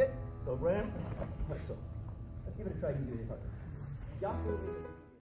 Okay, so Graham. Right, so let's give it a try. You do it. Yeah.